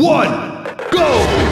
one, go!